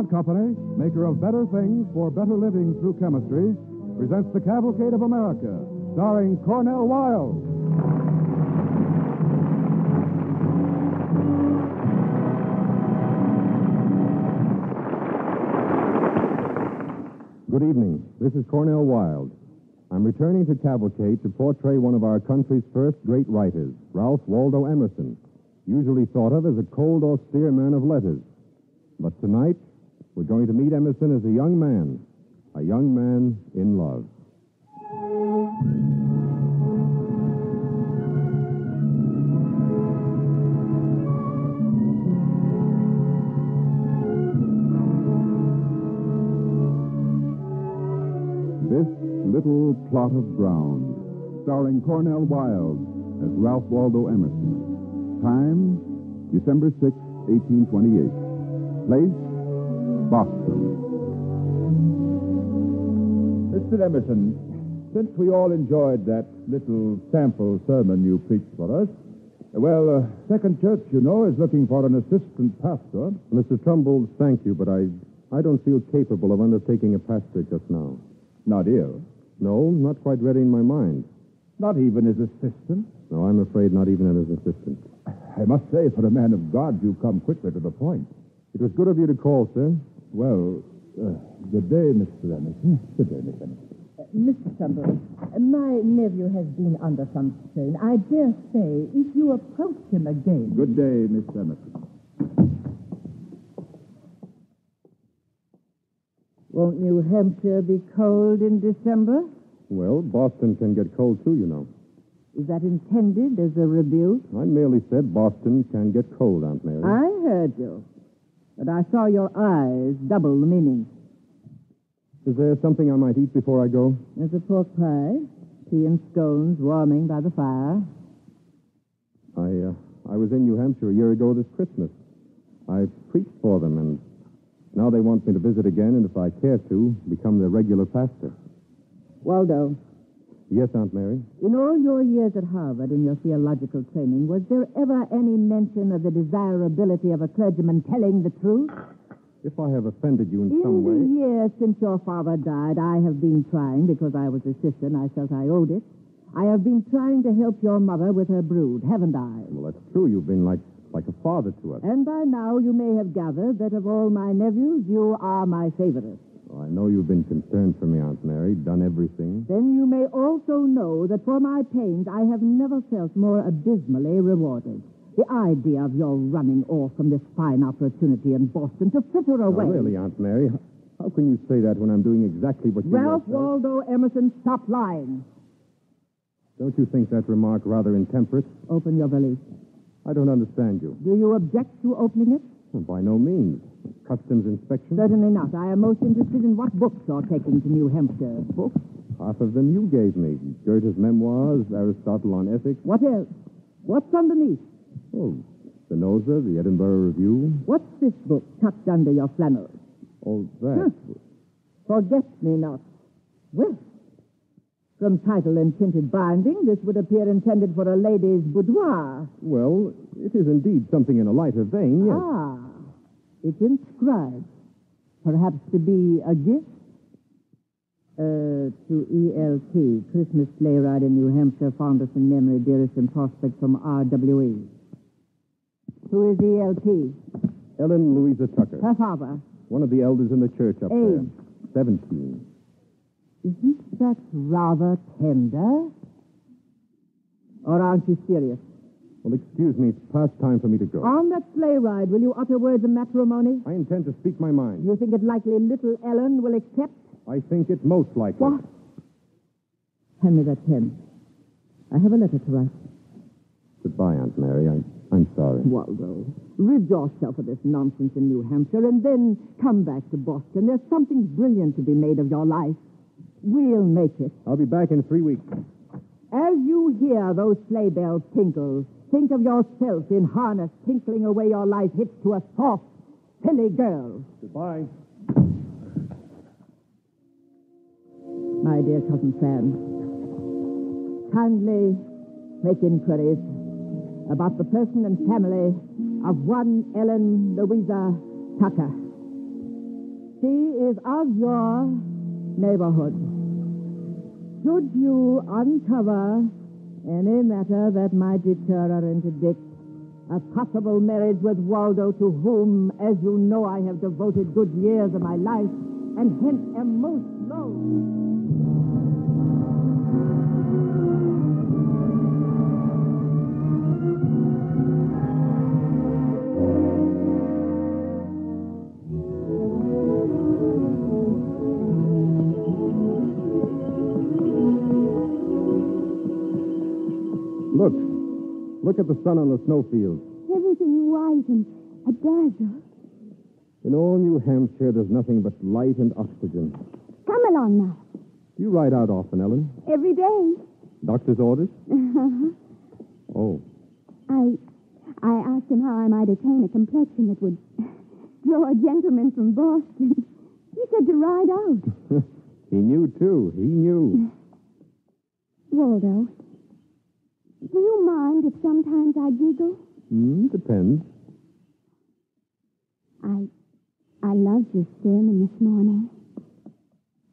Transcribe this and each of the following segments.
DuPont Company, maker of better things for better living through chemistry, presents The Cavalcade of America, starring Cornel Wilde. Good evening. This is Cornel Wilde. I'm returning to Cavalcade to portray one of our country's first great writers, Ralph Waldo Emerson, usually thought of as a cold, austere man of letters. But tonight, we're going to meet Emerson as a young man, a young man in love. This Little Plot of Ground, starring Cornel Wilde as Ralph Waldo Emerson. Time, December 6, 1828. Place, Boston. Mr. Emerson, since we all enjoyed that little sample sermon you preached for us, well, uh, Second Church, you know, is looking for an assistant pastor. Mr. Trumbull, thank you, but I, I don't feel capable of undertaking a pastorate just now. Not ill. No, not quite ready in my mind. Not even as assistant. No, I'm afraid not even as assistant. I must say, for a man of God, you come quickly to the point. It was good of you to call, sir. Well, uh, good day, Mr. Emerson. Good day, Miss Emerson. Mr. Trumbull, my nephew has been under some strain. I dare say, if you approach him again. Good day, Miss Emerson. Won't New Hampshire be cold in December? Well, Boston can get cold too, you know. Is that intended as a rebuke? I merely said Boston can get cold, Aunt Mary. I heard you. But I saw your eyes double the meaning. Is there something I might eat before I go? There's a pork pie, tea and scones warming by the fire. I, uh, I was in New Hampshire a year ago this Christmas. I preached for them, and now they want me to visit again, and if I care to, become their regular pastor. Waldo, Yes, Aunt Mary. in all your years at Harvard in your theological training, was there ever any mention of the desirability of a clergyman telling the truth? If I have offended you in In some the way. years since your father died, I have been trying, because I was a sister and I felt I owed it, I have been trying to help your mother with her brood, haven't I? Well, that's true. You've been like, like a father to us. And by now you may have gathered that of all my nephews, you are my favorite. I know you've been concerned for me, Aunt Mary, done everything. Then you may also know that for my pains I have never felt more abysmally rewarded. The idea of your running off from this fine opportunity in Boston to fritter away. really, Aunt Mary, how can you say that when I'm doing exactly what you Ralph yourself- Waldo Emerson, stop lying. Don't you think that remark rather intemperate? Open your valise. I don't understand you. Do you object to opening it? Well, by no means. Customs inspection? Certainly not. I am most interested in what books you're taken to New Hampshire. Books? Half of them you gave me. Goethe's memoirs, Aristotle on ethics. What else? What's underneath? Oh, Spinoza, the Edinburgh Review. What's this book tucked under your flannels? All that. Forget me not. Well, from title and printed binding, this would appear intended for a lady's boudoir. Well, it is indeed something in a lighter vein, yes. Ah, it's inscribed. Perhaps to be a gift? Uh, to E.L.T., Christmas sleigh ride in New Hampshire, fondest in memory, dearest in prospect from R.W.E. Who is E.L.T.? Ellen Louisa Tucker, Her father. one of the elders in the church up there. Age? Seventeen. Isn't that rather tender? Or aren't you serious? Well, excuse me, it's past time for me to go. On that sleigh ride, will you utter words of matrimony? I intend to speak my mind. You think it likely little Ellen will accept? I think it most likely. What? Hand me that pen. I have a letter to write. Goodbye, Aunt Mary. I'm, I'm sorry. Waldo, rid yourself of this nonsense in New Hampshire and then come back to Boston. There's something brilliant to be made of your life. We'll make it. I'll be back in three weeks. As you hear those sleigh bells tinkle, think of yourself in harness tinkling away your life hitched to a soft, silly girl. Goodbye. My dear Cousin Sam, kindly make inquiries about the person and family of one Ellen Louisa Tucker. She is of your neighborhood. Should you uncover any matter that might deter or interdict a possible marriage with Waldo, to whom, as you know, I have devoted good years of my life, and hence am most loath. Look at the sun on the snowfield. Everything white and a dazzle. In all New Hampshire, there's nothing but light and oxygen. Come along now. You ride out often, Ellen? Every day. Doctor's orders? Uh-huh. Oh. I I asked him how I might attain a complexion that would draw a gentleman from Boston. He said to ride out. he knew, too. He knew. Waldo, do you mind if sometimes I giggle? Hmm, depends. I I loved your sermon this morning.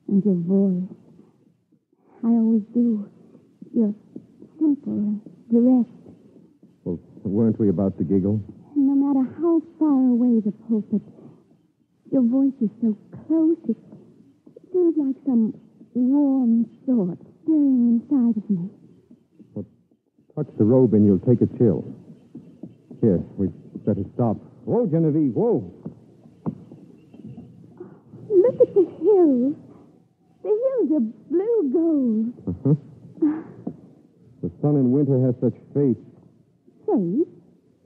And your voice. I always do. You're simple and direct. Well, weren't we about to giggle? No matter how far away the pulpit, your voice is so close, it feels like some warm thought stirring inside of me. Touch the robe and you'll take a chill. Here, we'd better stop. Whoa, Genevieve, whoa. Look at the hills. The hills are blue gold. Uh-huh. The sun in winter has such faith, Faith,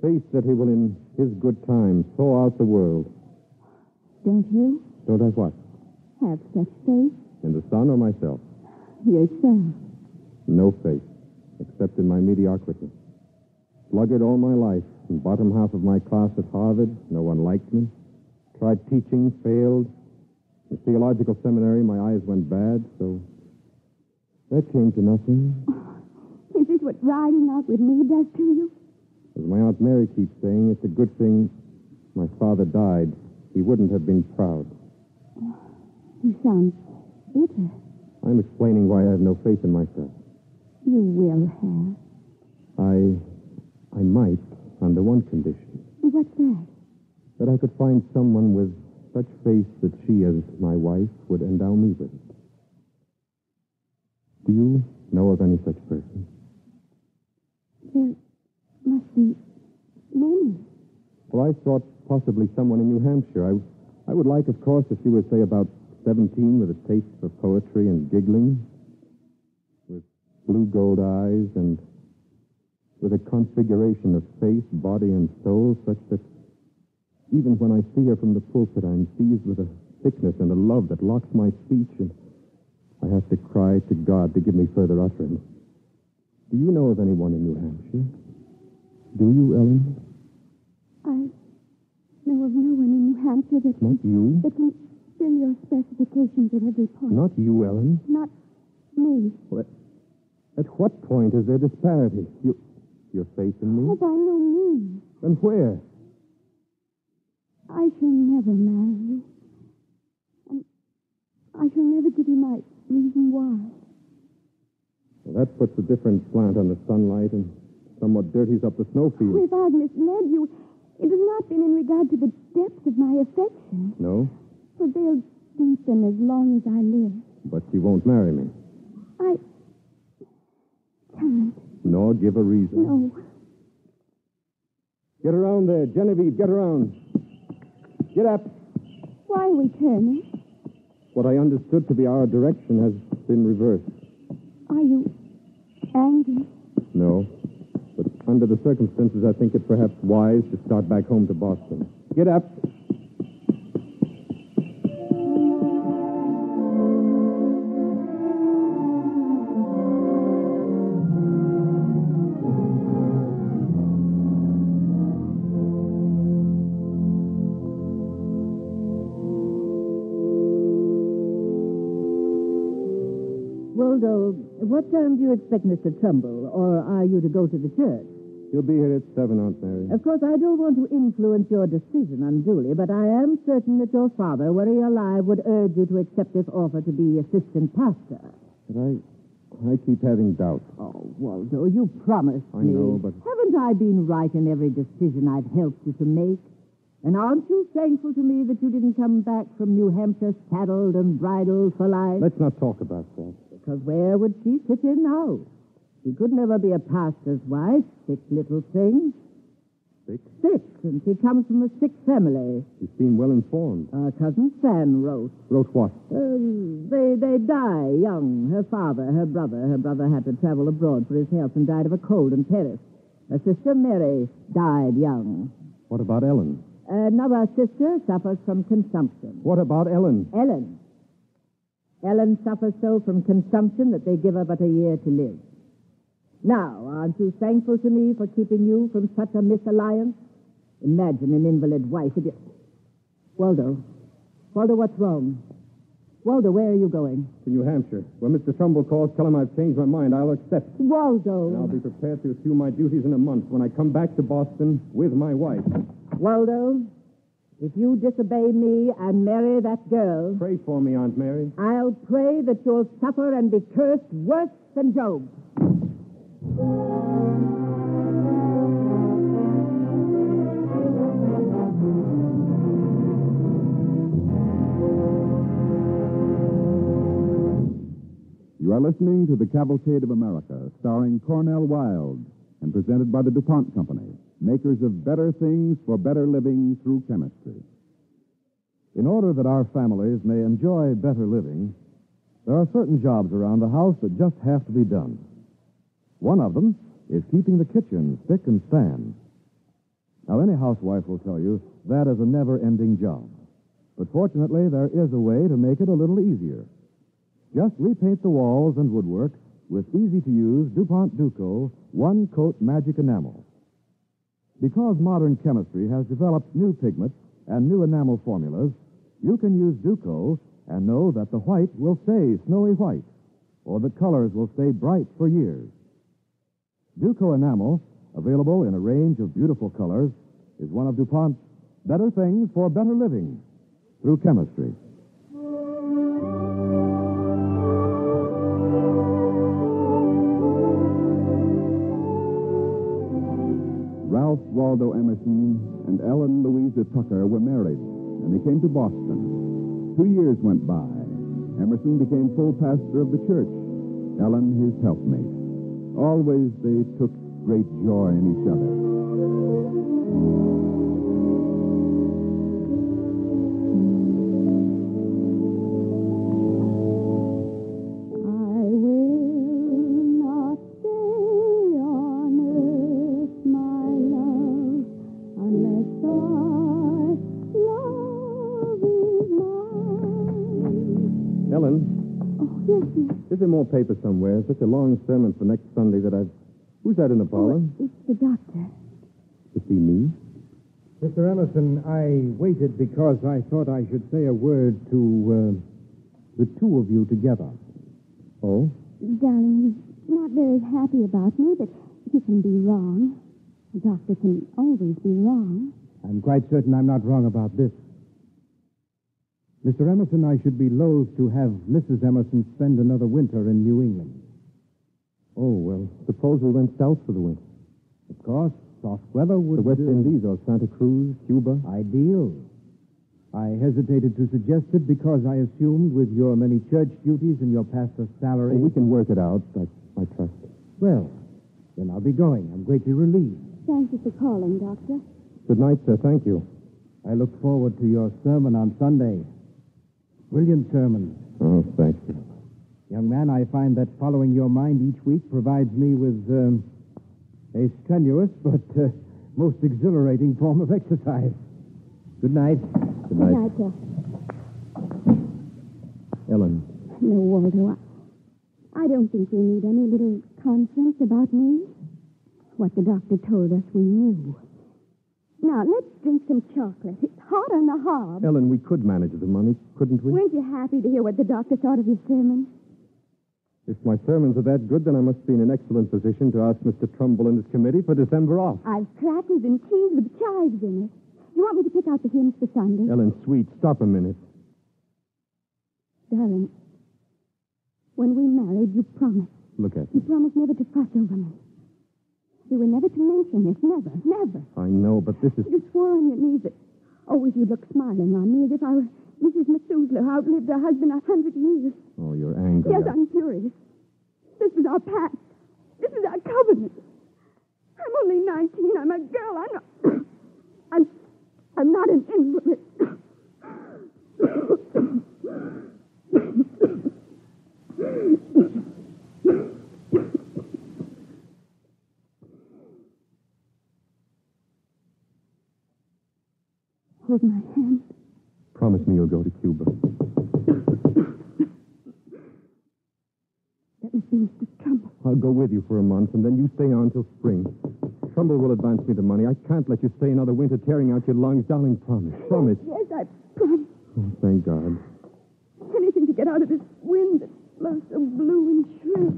faith that he will, in his good time, thaw out the world. don't you Don't I what? have such faith In the sun or myself? yourself? No faith, except in my mediocrity. Sluggard all my life, in bottom half of my class at Harvard, no one liked me. Tried teaching, failed. In theological seminary, my eyes went bad, so that came to nothing. Is this what riding out with me does to you? As my Aunt Mary keeps saying, it's a good thing my father died. He wouldn't have been proud. You sound bitter. I'm explaining why I have no faith in myself. You will have. I. I might, under one condition. What's that? That I could find someone with such faith that she, as my wife, would endow me with it. Do you know of any such person? There must be many. Well, I thought possibly someone in New Hampshire. I, I would like, of course, if you were, say, about 17 with a taste for poetry and giggling, blue gold eyes and with a configuration of face, body, and soul such that even when I see her from the pulpit, I'm seized with a sickness and a love that locks my speech, and I have to cry to God to give me further utterance. Do you know of anyone in New Hampshire? Do you, Ellen? I know of no one in New Hampshire that Not can, you? that can fill your specifications at every point. Not you, Ellen. Not me. Well, at what point is there disparity? You, your faith in me? Oh, by no means. And where? I shall never marry you. And I shall never give you my reason why. Well, that puts a different slant on the sunlight and somewhat dirties up the snowfield. If I've misled you, it has not been in regard to the depth of my affection, No, for they'll deepen as long as I live. but you won't marry me. I can't. Nor give a reason. No. Get around there, Genevieve, get around. Get up. Why are we turning? What I understood to be our direction has been reversed. Are you angry? No. But under the circumstances, I think it perhaps wise to start back home to Boston. Get up. You expect Mr. Trumbull, or are you to go to the church? You'll be here at 7, Aunt Mary. Of course, I don't want to influence your decision unduly, but I am certain that your father, were he alive, would urge you to accept this offer to be assistant pastor. But I, I keep having doubts. Oh, Waldo, you promised I me. know, but- Haven't I been right in every decision I've helped you to make? And aren't you thankful to me that you didn't come back from New Hampshire saddled and bridled for life? Let's not talk about that. Because where would she fit in now? She could never be a pastor's wife, sick little thing. Sick? Sick, and she comes from a sick family. You seem well informed. Our cousin Fan wrote. Wrote what? Uh, they they die young. Her father, her brother. Her brother had to travel abroad for his health and died of a cold in Paris. Her sister Mary died young. What about Ellen? Another sister suffers from consumption. What about Ellen? Ellen. Ellen suffers so from consumption that they give her but a year to live. Now, aren't you thankful to me for keeping you from such a misalliance? Imagine an invalid wife. If you... Waldo. Waldo, what's wrong? Waldo, where are you going? To New Hampshire. When Mr. Trumbull calls, tell him I've changed my mind. I'll accept. And I'll be prepared to assume my duties in a month when I come back to Boston with my wife. Waldo, if you disobey me and marry that girl, Pray for me, Aunt Mary. I'll pray that you'll suffer and be cursed worse than Job. You are listening to The Cavalcade of America, starring Cornel Wilde and presented by the DuPont Company, makers of better things for better living through chemistry. In order that our families may enjoy better living, there are certain jobs around the house that just have to be done. One of them is keeping the kitchen spick and span. Now, any housewife will tell you that is a never ending job. But fortunately, there is a way to make it a little easier. Just repaint the walls and woodwork with easy to use DuPont Duco one coat magic enamel. Because modern chemistry has developed new pigments and new enamel formulas, you can use Duco and know that the white will stay snowy white or that colors will stay bright for years. Duco enamel, available in a range of beautiful colors, is one of DuPont's better things for better living through chemistry. Waldo Emerson and Ellen Louisa Tucker were married, and they came to Boston. Two years went by. Emerson became full pastor of the church, Ellen his helpmate. Always they took great joy in each other. Is there more paper somewhere? Such a long sermon for next Sunday that I've. Who's that in the parlor? Oh, it's the doctor. To see me? Mr. Emerson, I waited because I thought I should say a word to uh, the two of you together. Oh? Darling, he's not very happy about me, but he can be wrong. A doctor can always be wrong. I'm quite certain I'm not wrong about this. Mr. Emerson, I should be loath to have Mrs. Emerson spend another winter in New England. Oh, well, suppose we went south for the winter. Of course, soft weather would... The West uh, Indies or Santa Cruz, Cuba. Ideal. I hesitated to suggest it because I assumed with your many church duties and your pastor's salary... Oh, we can work it out, I, I trust. Well, then I'll be going. I'm greatly relieved. Thank you for calling, Doctor. Good night, sir. Thank you. I look forward to your sermon on Sunday. Brilliant sermon. Oh, thank you. Young man, I find that following your mind each week provides me with um, a strenuous but uh, most exhilarating form of exercise. Good night. Good night. Good night, sir. Ellen, No, Waldo, I, I don't think we need any little conference about me. What the doctor told us we knew. Now, let's drink some chocolate. Hot on the hob. Ellen, we could manage the money, couldn't we? Weren't you happy to hear what the doctor thought of your sermon? If my sermons are that good, then I must be in an excellent position to ask Mr. Trumbull and his committee for December off. I've crackers and cheese with chives in it. You want me to pick out the hymns for Sunday? Ellen, sweet, stop a minute. Darling, when we married, you promised. Look at You me. promised never to fuss over me. You were never to mention this. Never, never. I know, but this is. You swore on your knees that always you'd look smiling on me as if I were Mrs. Methuselah who outlived her husband a hundred years. Oh, you're angry. Yes, I'm furious. This is our pact. This is our covenant. I'm only 19. I'm a girl. I'm not. I'm. I'm not an invalid. Hold my hand. Promise me you'll go to Cuba. Let me see Mr. Trumbull. I'll go with you for a month, and then you stay on till spring. Trumbull will advance me the money. I can't let you stay another winter tearing out your lungs. Darling, promise. Promise. Yes, I promise. Oh, thank God. Anything to get out of this wind that blows so blue and shrill.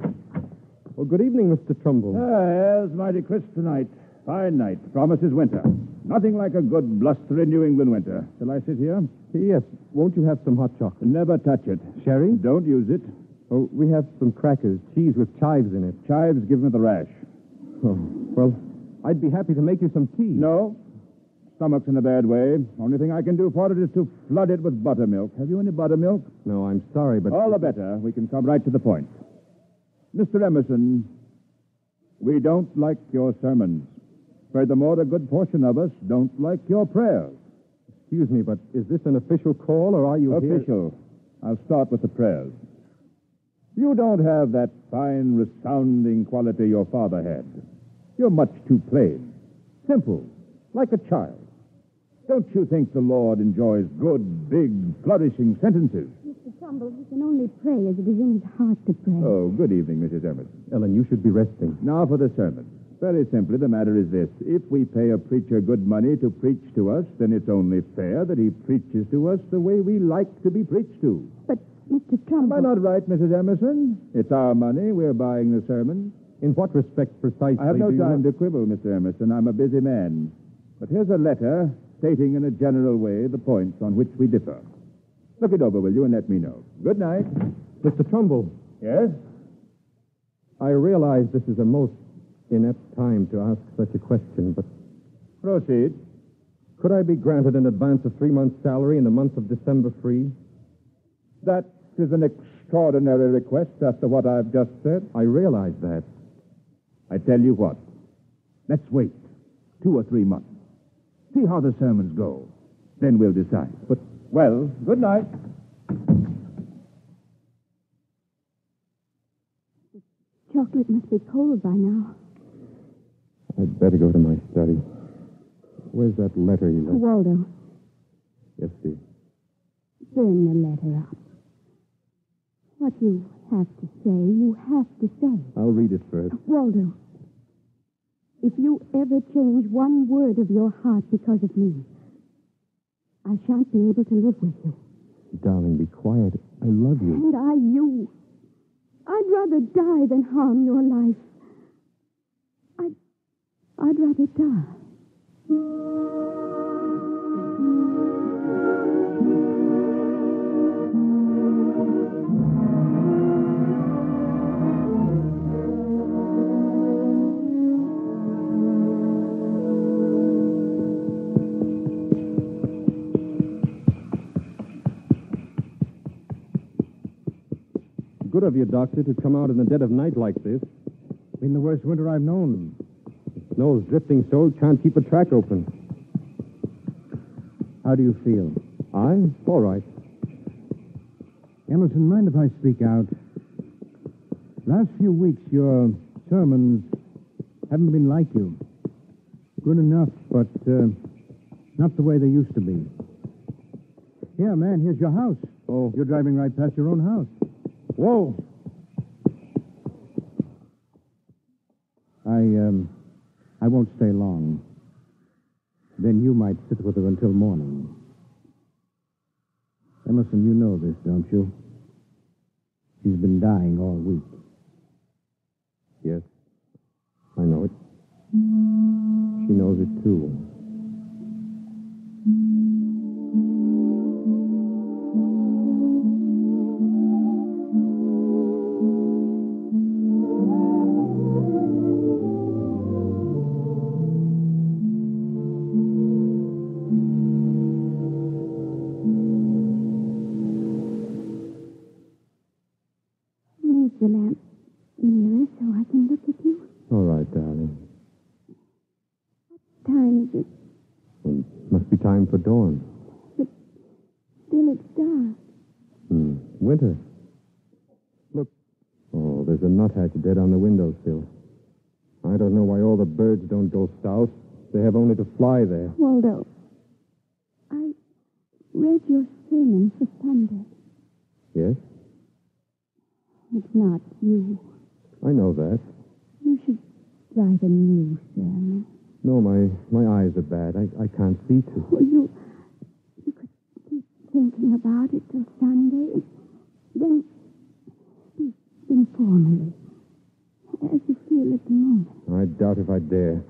Well, good evening, Mr. Trumbull. Ah, yes, mighty crisp tonight. Fine night. Promises winter. Nothing like a good blustery New England winter. Shall I sit here? Yes, won't you have some hot chocolate? Never touch it. Sherry? Don't use it. Oh, we have some crackers, cheese with chives in it. Chives give me the rash. Oh, well, I'd be happy to make you some tea. No. Stomach's in a bad way. Only thing I can do for it is to flood it with buttermilk. Have you any buttermilk? No, I'm sorry, but. All the better. We can come right to the point. Mr. Emerson, we don't like your sermons. Furthermore, a good portion of us don't like your prayers. Excuse me, but is this an official call, or are you here- Official. I'll start with the prayers. You don't have that fine, resounding quality your father had. You're much too plain, simple, like a child. Don't you think the Lord enjoys good, big, flourishing sentences? Mr. Trumbull, he can only pray as it is in his heart to pray. Oh, good evening, Mrs. Emerson. Ellen, you should be resting. Now for the sermon. Very simply, the matter is this. If we pay a preacher good money to preach to us, then it's only fair that he preaches to us the way we like to be preached to. But, Mr. Am Trumbull... I not right, Mrs. Emerson? It's our money. We're buying the sermon. In what respect precisely? I have no do you time know- to quibble, Mr. Emerson. I'm a busy man. But here's a letter stating in a general way the points on which we differ. Look it over, will you, and let me know. Good night. Mr. Trumbull, Yes? I realize this is a most inept time to ask such a question, but Proceed. could I be granted an advance of three months' salary in the month of December free? That is an extraordinary request after what I've just said. I realize that. I tell you what. Let's wait two or three months. See how the sermons go. Then we'll decide. But, well, good night. Chocolate must be cold by now. I'd better go to my study. Where's that letter you left? Waldo, Yes, dear. burn the letter up. What you have to say, you have to say. I'll read it first. Waldo, if you ever change one word of your heart because of me, I shan't be able to live with you. Darling, be quiet. I love you. And I you. I'd rather die than harm your life. I'd, I'd rather die. Good of you, Doctor, to come out in the dead of night like this. Been the worst winter I've known. Snow's drifting so, can't keep a track open. How do you feel? I? All right. Emerson, mind if I speak out? Last few weeks, your sermons haven't been like you. Good enough, but uh, not the way they used to be. Here, man, here's your house. Oh. You're driving right past your own house. Whoa. I, um, I won't stay long. Then you might sit with her until morning. Emerson, you know this, don't you? She's been dying all week. Yes, I know it. She knows it too. Waldo, I read your sermon for Sunday. Yes, It's not you. I know that. You should write a new sermon. No, my, my eyes are bad. I, I can't see to. Well, you, you could keep thinking about it till Sunday, then speak informally, as you feel at the moment. I doubt if I dare.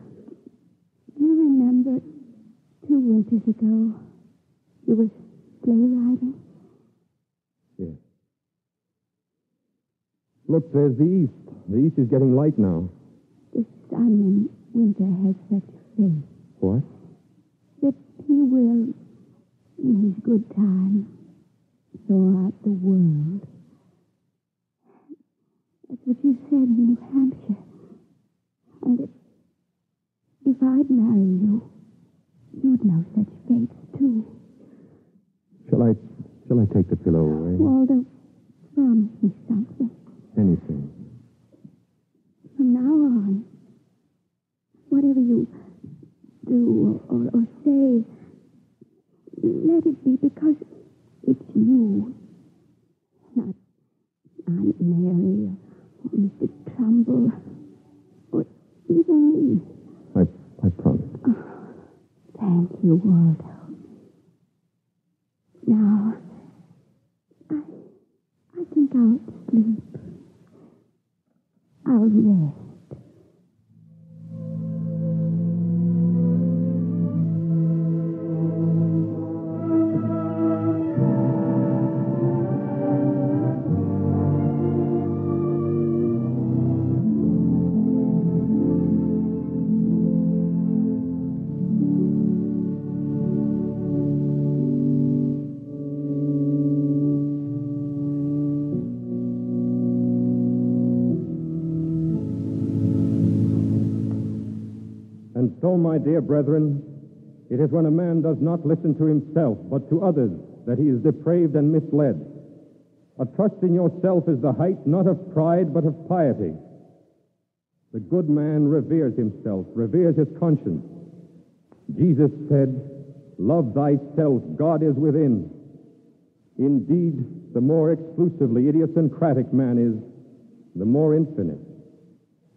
Do you remember two winters ago, you were sleigh riding? Yes. Look, there's the east. The east is getting light now. The sun in winter has such faith What? that he will, in his good time, thaw out the world. That's what you said in New Hampshire. And that if I'd marry you, know such fates too. Shall I shall I take the pillow away? Waldo, promise me something. Anything. From now on, whatever you do or, or say, let it be because it's you, not Aunt Mary or Mr. Trumbull or even me. I I promise. Ah. Thank you, Waldo. Now, I, I think I'll sleep. Oh, I'll rest. Dear brethren, it is when a man does not listen to himself, but to others, that he is depraved and misled. A trust in yourself is the height not of pride, but of piety. The good man reveres himself, reveres his conscience. Jesus said, Love thyself, God is within. Indeed, the more exclusively idiosyncratic man is, the more infinite.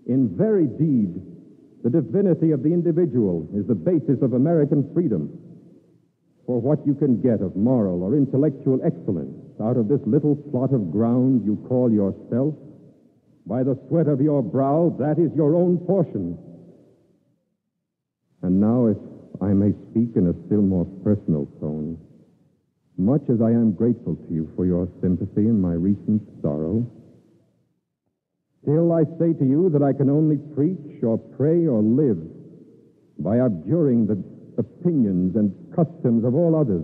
In very deed, the divinity of the individual is the basis of American freedom. For what you can get of moral or intellectual excellence out of this little plot of ground you call yourself, by the sweat of your brow, that is your own portion. And now, if I may speak in a still more personal tone, much as I am grateful to you for your sympathy in my recent sorrow, Still, I say to you that I can only preach or pray or live by abjuring the opinions and customs of all others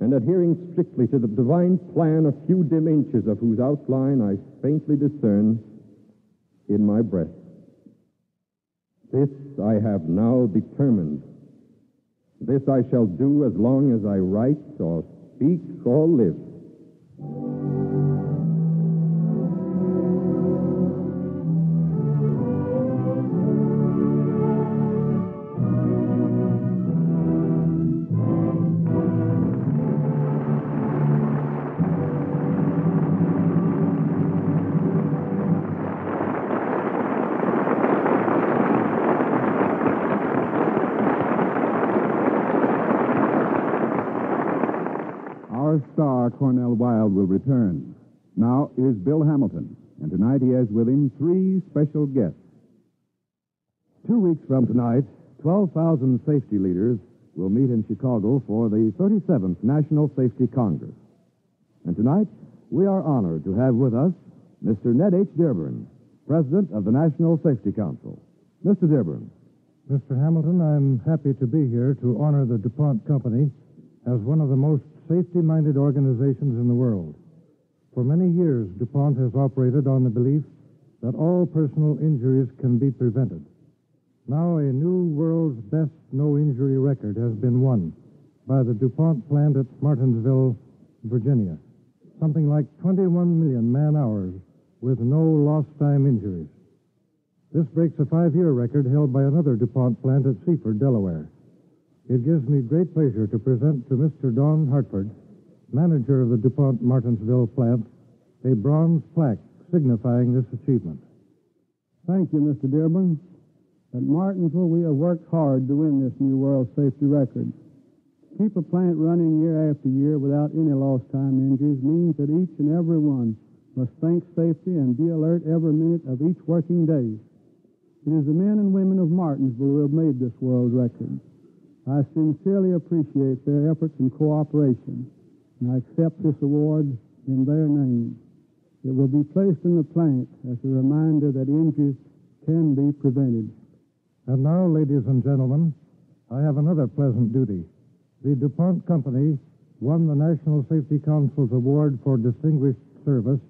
and adhering strictly to the divine plan a few dim inches of whose outline I faintly discern in my breast. This I have now determined. This I shall do as long as I write or speak or live. Will return. Now, here's Bill Hamilton, and tonight he has with him three special guests. Two weeks from tonight, 12,000 safety leaders will meet in Chicago for the 37th National Safety Congress. And tonight, we are honored to have with us Mr. Ned H. Dearborn, President of the National Safety Council. Mr. Dearborn. Mr. Hamilton, I'm happy to be here to honor the DuPont Company as one of the most safety minded organizations in the world. For many years, DuPont has operated on the belief that all personal injuries can be prevented. Now, a new world's best no injury record has been won by the DuPont plant at Martinsville, Virginia. Something like 21 million man hours with no lost time injuries. This breaks a five year record held by another DuPont plant at Seaford, Delaware. It gives me great pleasure to present to Mr. Don Hartford, manager of the DuPont Martinsville plant, a bronze plaque signifying this achievement. Thank you, Mr. Dearborn. At Martinsville, we have worked hard to win this new world safety record. Keep a plant running year after year without any lost time injuries means that each and every one must think safety and be alert every minute of each working day. It is the men and women of Martinsville who have made this world record. I sincerely appreciate their efforts and cooperation, and I accept this award in their name. It will be placed in the plant as a reminder that injuries can be prevented. And now, ladies and gentlemen, I have another pleasant duty. The DuPont Company won the National Safety Council's Award for Distinguished Service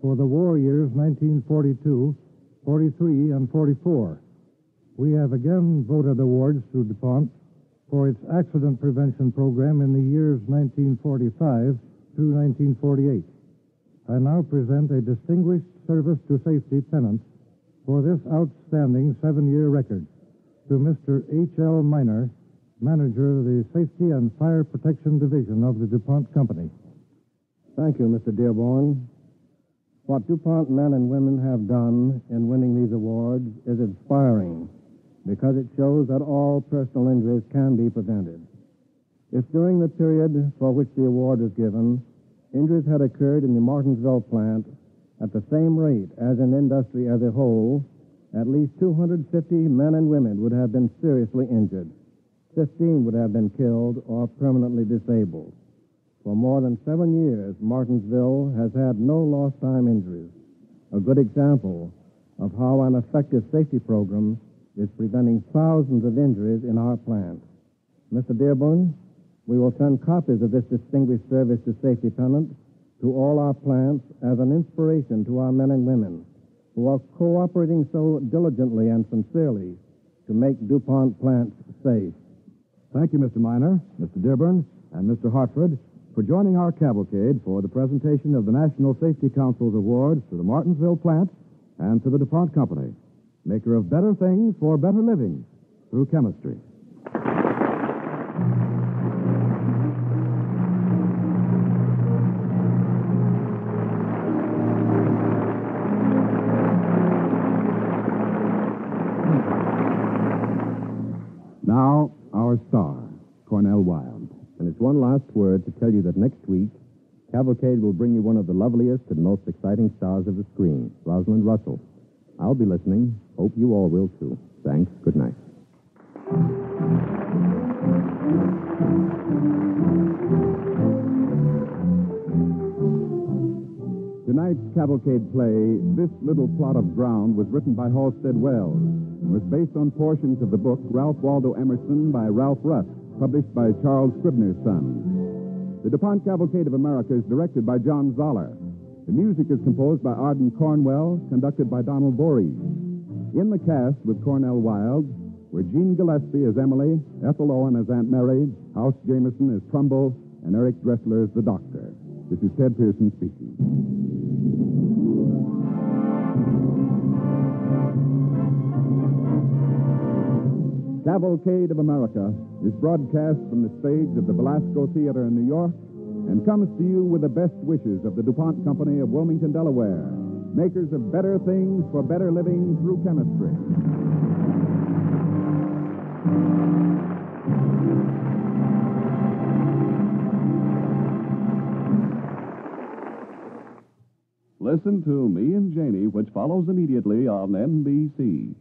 for the war years 1942, 43, and 44. We have again voted awards to DuPont for its accident prevention program in the years 1945 through 1948. I now present a Distinguished Service to Safety pennant for this outstanding seven year record to Mr. H.L. Miner, manager of the Safety and Fire Protection Division of the DuPont Company. Thank you, Mr. Dearborn. What DuPont men and women have done in winning these awards is inspiring because it shows that all personal injuries can be prevented. If during the period for which the award is given, injuries had occurred in the Martinsville plant at the same rate as in industry as a whole, at least 250 men and women would have been seriously injured. 15 would have been killed or permanently disabled. For more than seven years, Martinsville has had no lost time injuries. A good example of how an effective safety program is preventing thousands of injuries in our plant. Mr. Dearborn, we will send copies of this distinguished service to safety pennant to all our plants as an inspiration to our men and women who are cooperating so diligently and sincerely to make DuPont plants safe. Thank you, Mr. Miner, Mr. Dearborn, and Mr. Hartford for joining our cavalcade for the presentation of the National Safety Council's awards to the Martinsville plant and to the DuPont Company, maker of better things for better living through chemistry. Now, our star, Cornel Wilde. And it's one last word to tell you that next week, Cavalcade will bring you one of the loveliest and most exciting stars of the screen, Rosalind Russell. I'll be listening. Hope you all will too. Thanks. Good night. Tonight's cavalcade play, This Little Plot of Ground, was written by Halsted Welles and was based on portions of the book Ralph Waldo Emerson by Ralph Rusk, published by Charles Scribner's Sons. The DuPont Cavalcade of America is directed by John Zoller. The music is composed by Ardon Cornwell, conducted by Donald Voorhees. In the cast with Cornel Wilde were Jean Gillespie as Emily, Ethel Owen as Aunt Mary, House Jameson as Trumbull, and Eric Dressler as the Doctor. This is Ted Pearson speaking. Cavalcade of America is broadcast from the stage of the Belasco Theater in New York and comes to you with the best wishes of the DuPont Company of Wilmington, Delaware, makers of better things for better living through chemistry. listen to Me and Janie, which follows immediately on NBC.